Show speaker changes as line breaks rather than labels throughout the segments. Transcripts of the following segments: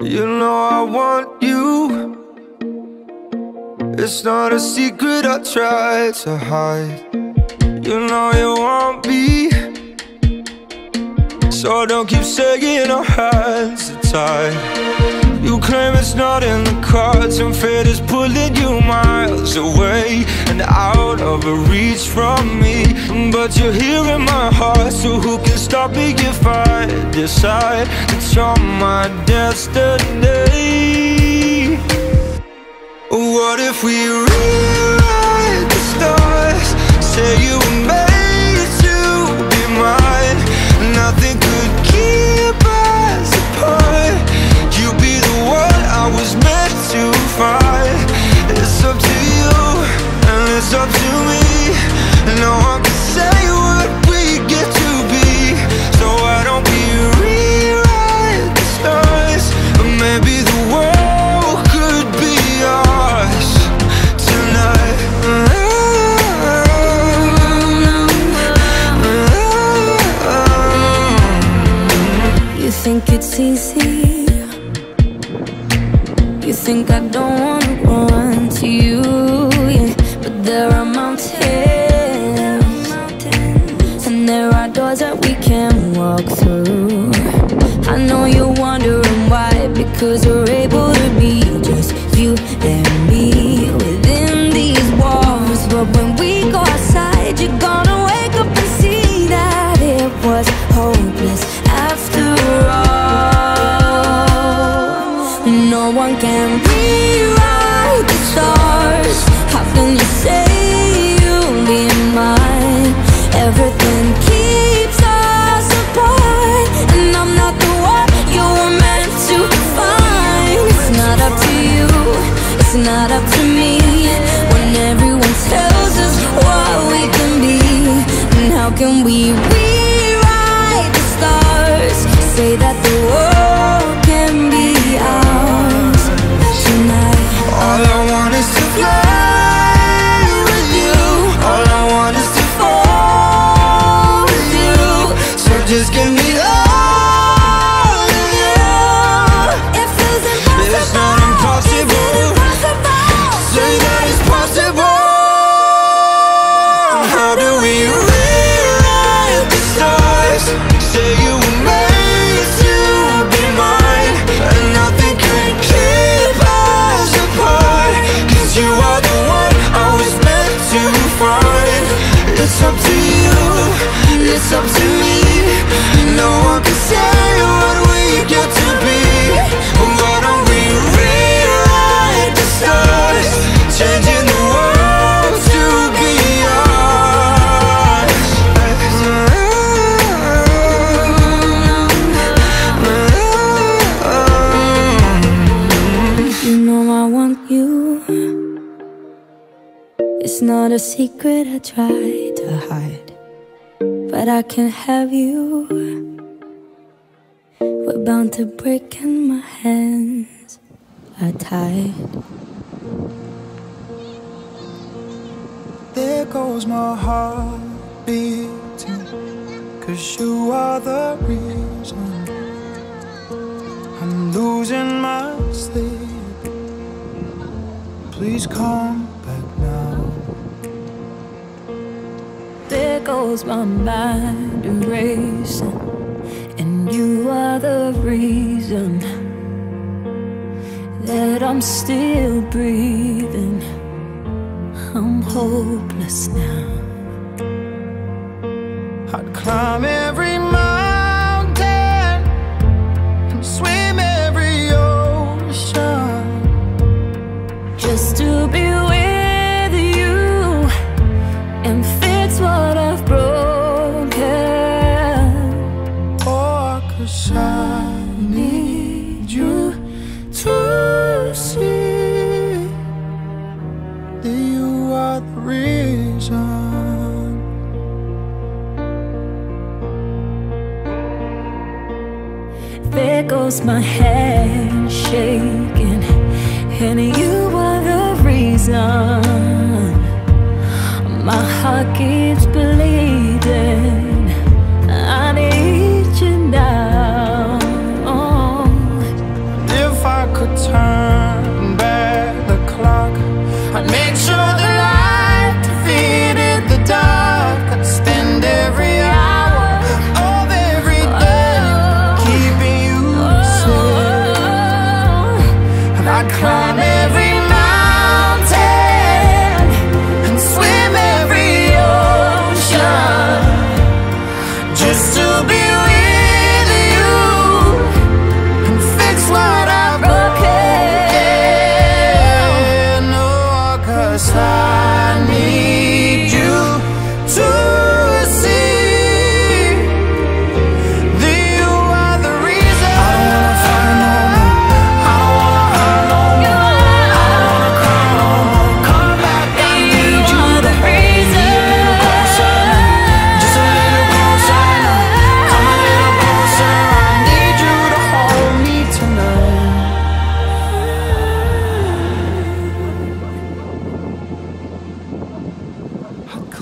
You know I want you. It's not a secret I try to hide. You know you want me. So don't keep saying our hands are tied. Claim it's not in the cards. And fate is pulling you miles away And out of reach from me. But you're here in my heart So who can stop me if I decide That you're my destiny? What if we rewrite the stars? Say you
think I don't wanna run to you, yeah. But there are mountains And there are doors that we can walk through. I know you're wondering why Because we're it's up to me.
No one can say what we get to be. Why don't we rewrite the stars? Changing the world to be ours.
You know I want you. It's not a secret I try to hide But I can't have you. We're bound to break and my hands. Are tied
There goes my heart beating Cause you are the reason I'm losing my sleep. Please come
There goes my mind erasing And you are the reason That I'm still breathing. I'm hopeless now.
I'd climb every
My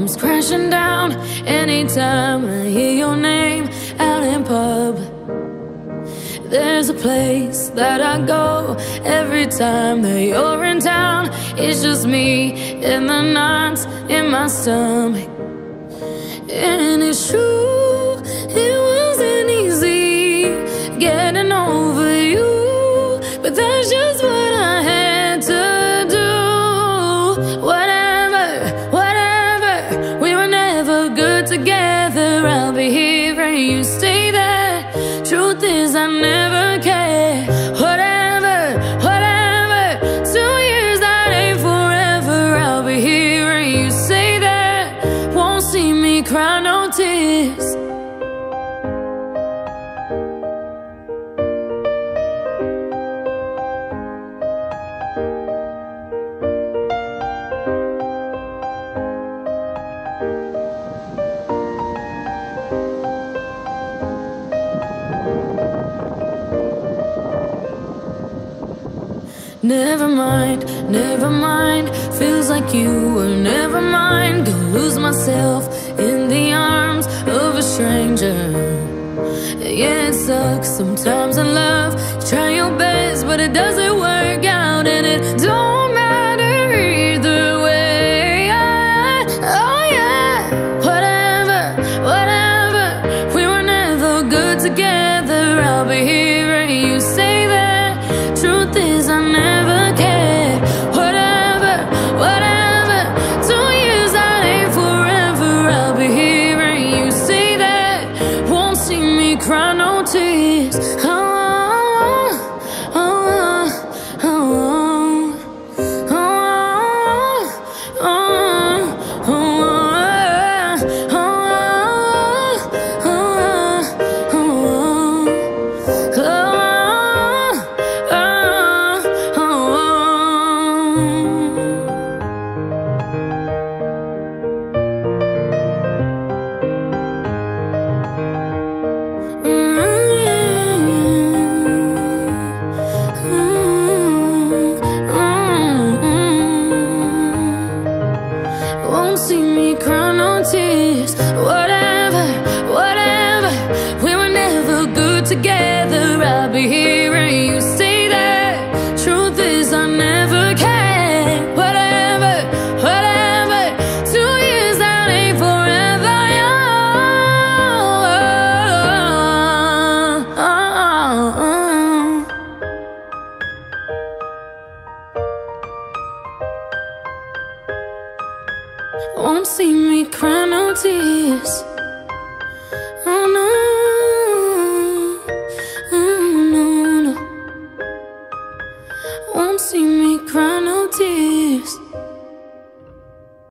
comes crashing down anytime I hear your name out in pub. There's a place that I go every time that you're in town. It's just me and the knots in my stomach. And it's true, Never mind, never mind. Feels like you were never mind Go lose myself in the arms of a stranger. Yeah, it sucks sometimes in love. You try your best but it doesn't work out And it don't Won't see me cry no tears.